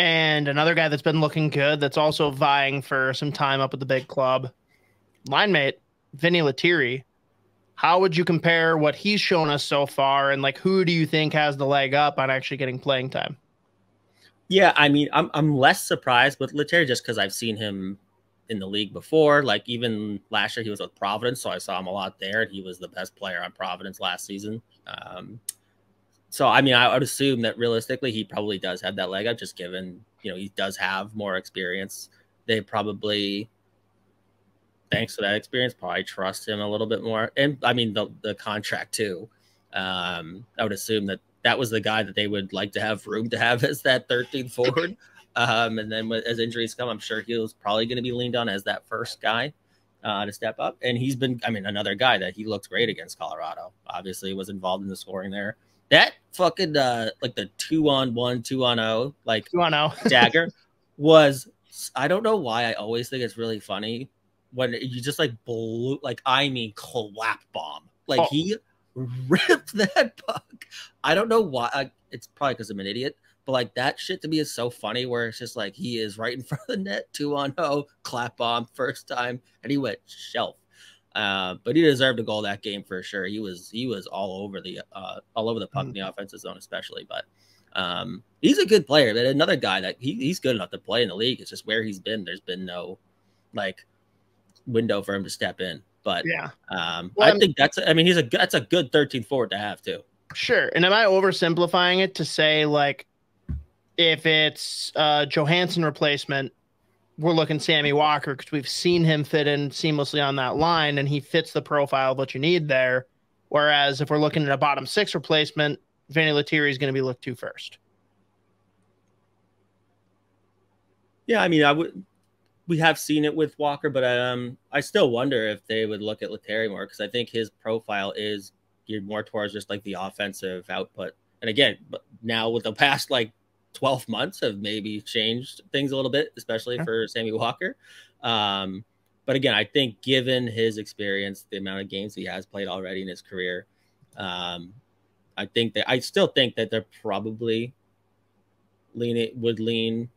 And another guy that's been looking good, that's also vying for some time up at the big club, line mate Vinny Lettieri. How would you compare what he's shown us so far, and like who do you think has the leg up on actually getting playing time? Yeah, I mean, I'm I'm less surprised with Lettieri just because I've seen him in the league before. Like even last year, he was with Providence, so I saw him a lot there. And he was the best player on Providence last season. Um, so I mean, I would assume that realistically, he probably does have that leg up, just given you know he does have more experience. They probably, thanks to that experience, probably trust him a little bit more. And I mean, the the contract too. Um, I would assume that that was the guy that they would like to have room to have as that 13th forward. Um, and then as injuries come, I'm sure he was probably going to be leaned on as that first guy uh, to step up. And he's been, I mean, another guy that he looked great against Colorado. Obviously, was involved in the scoring there. That fucking uh, like the two on one, two on oh, like two on oh dagger was. I don't know why I always think it's really funny when you just like blew, like I mean, clap bomb. Like oh. he ripped that puck. I don't know why. I, it's probably because I'm an idiot but like that shit to me is so funny where it's just like he is right in front of the net, two on oh, clap bomb first time, and he went shelf. Uh, but he deserved a goal that game for sure. He was he was all over the uh, all over the puck mm. in the offensive zone, especially. But um, he's a good player. But another guy that he, he's good enough to play in the league. It's just where he's been. There's been no like window for him to step in. But yeah, um, well, I think that's I mean he's a that's a good 13th forward to have too. Sure. And am I oversimplifying it to say like if it's uh, Johansson replacement, we're looking Sammy Walker because we've seen him fit in seamlessly on that line and he fits the profile of what you need there. Whereas if we're looking at a bottom six replacement, Vinny Lettieri is going to be looked to first. Yeah, I mean, I would. We have seen it with Walker, but um, I still wonder if they would look at Lettieri more because I think his profile is geared more towards just like the offensive output. And again, now with the past like 12 months have maybe changed things a little bit, especially for Sammy Walker. Um, but again, I think given his experience, the amount of games he has played already in his career, um, I think that I still think that they're probably leaning would lean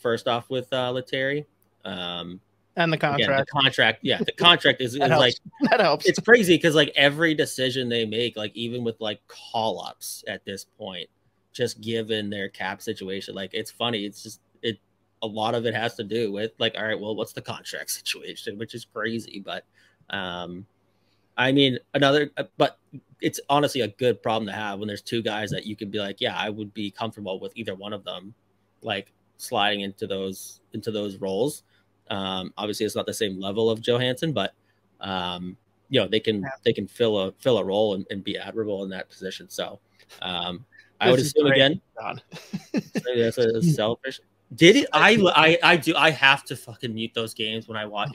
first off with uh, Lettieri. Um, and the contract, again, the contract, yeah, the contract is, is like that helps. It's crazy because like every decision they make, like even with like call ups at this point, just given their cap situation. Like it's funny. It's just it a lot of it has to do with like, all right, well, what's the contract situation, which is crazy. But um I mean another uh, but it's honestly a good problem to have when there's two guys that you could be like, yeah, I would be comfortable with either one of them, like sliding into those into those roles. Um, obviously, it's not the same level of Johansson, but um, you know they can yeah. they can fill a fill a role and, and, be admirable in that position. So um, I would assume again. that's a selfish. Did it? I, I I do. I have to fucking mute those games when I watch